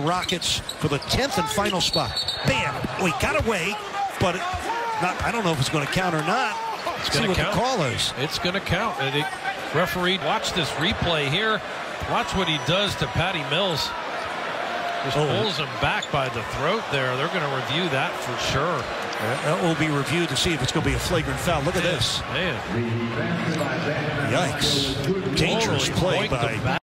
Rockets for the 10th and final spot. Bam! We got away, but not, I don't know if it's going to count or not. It's going to count. the call is. It's going to count. And it, referee, watch this replay here. Watch what he does to Patty Mills. Just Oh. pulls him back by the throat there. They're going to review that for sure. Uh, uh, that will be reviewed to see if it's going to be a flagrant foul. Look at this. Man, Yikes. Dangerous Totally play by.